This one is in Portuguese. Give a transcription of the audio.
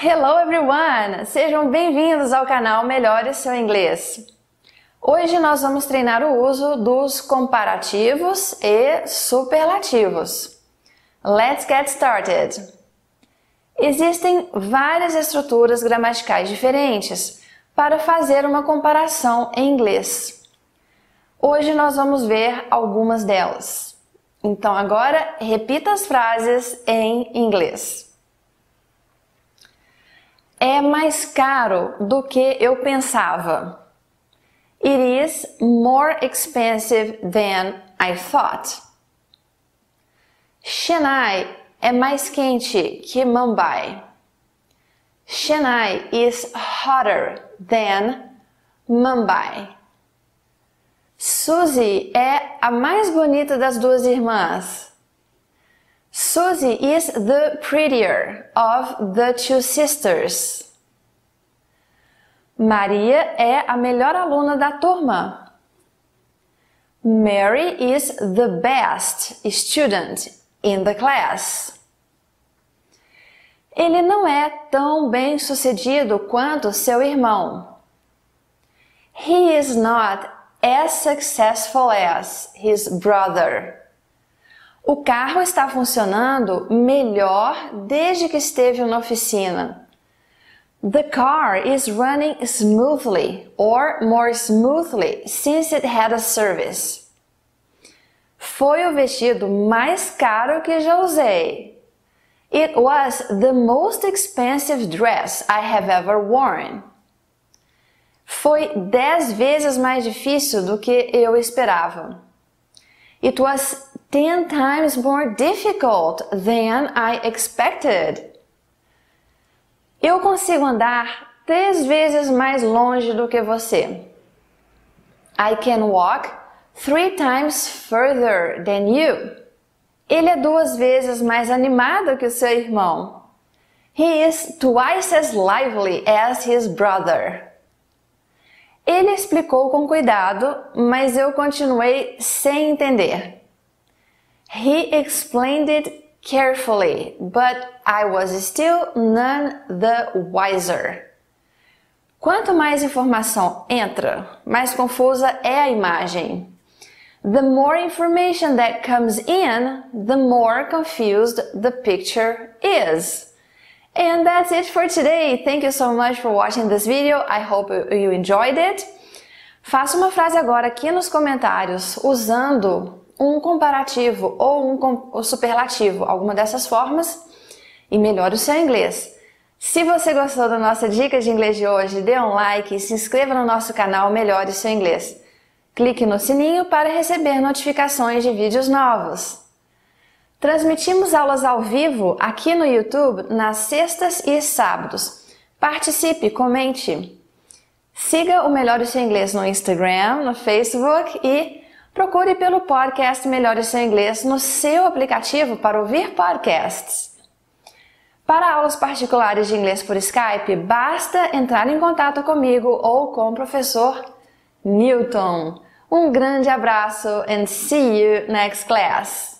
Hello everyone! Sejam bem-vindos ao canal Melhore Seu Inglês. Hoje nós vamos treinar o uso dos comparativos e superlativos. Let's get started! Existem várias estruturas gramaticais diferentes para fazer uma comparação em inglês. Hoje nós vamos ver algumas delas. Então agora repita as frases em inglês. É mais caro do que eu pensava. It is more expensive than I thought. Chennai é mais quente que Mumbai. Chennai is hotter than Mumbai. Suzy é a mais bonita das duas irmãs. Susie is the prettier of the two sisters. Maria é a melhor aluna da turma. Mary is the best student in the class. Ele não é tão bem sucedido quanto seu irmão. He is not as successful as his brother. O carro está funcionando melhor desde que esteve na oficina. The car is running smoothly or more smoothly since it had a service. Foi o vestido mais caro que já usei. It was the most expensive dress I have ever worn. Foi dez vezes mais difícil do que eu esperava. It was 10 times more difficult than I expected. Eu consigo andar três vezes mais longe do que você. I can walk three times further than you. Ele é duas vezes mais animado que o seu irmão. He is twice as lively as his brother. Ele explicou com cuidado, mas eu continuei sem entender. He explained it carefully, but I was still none the wiser. Quanto mais informação entra, mais confusa é a imagem. The more information that comes in, the more confused the picture is. And that's it for today. Thank you so much for watching this video. I hope you enjoyed it. Faça uma frase agora aqui nos comentários usando um comparativo ou um superlativo, alguma dessas formas, e melhore o seu inglês. Se você gostou da nossa dica de inglês de hoje, dê um like e se inscreva no nosso canal Melhore seu inglês. Clique no sininho para receber notificações de vídeos novos. Transmitimos aulas ao vivo aqui no YouTube nas sextas e sábados. Participe, comente. Siga o Melhore o seu inglês no Instagram, no Facebook e procure pelo podcast Melhore Seu Inglês no seu aplicativo para ouvir podcasts. Para aulas particulares de inglês por Skype, basta entrar em contato comigo ou com o professor Newton. Um grande abraço and see you next class!